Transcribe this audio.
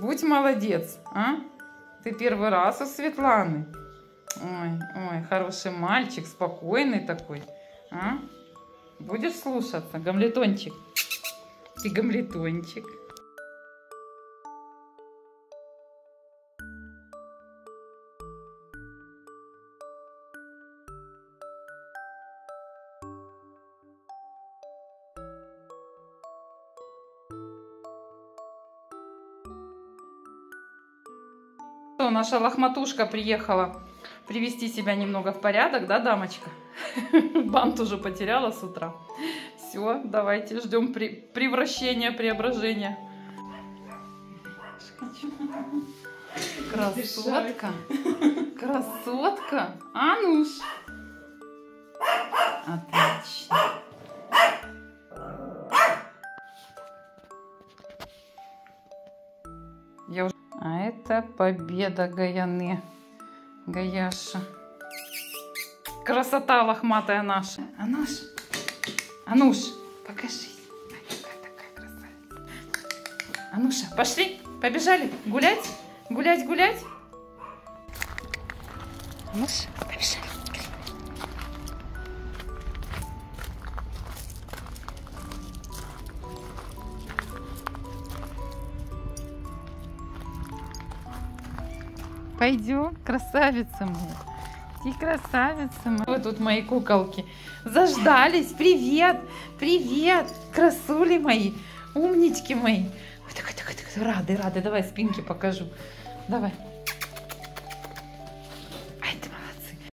Будь молодец, а? Ты первый раз у Светланы. Ой, ой, хороший мальчик, спокойный такой. А? Будешь слушаться, гамлетончик? Ты гамлетончик. Наша лохматушка приехала привести себя немного в порядок, да, дамочка? Бант уже потеряла с утра. Все, давайте ждем при... превращения, преображения. Красотка. Красотка. Ануш. Отлично. Я уже... А это победа Гаяны. Гаяша. Красота лохматая наша. Ануш, Ануш, покажись. Ануша, пошли, побежали гулять, гулять, гулять. Ануша, побежали. Пойдем, красавица моя. Ты красавица моя. Вот тут мои куколки. Заждались. Привет, привет, красули мои, умнички мои. Рады, рады. Давай спинки покажу. Давай.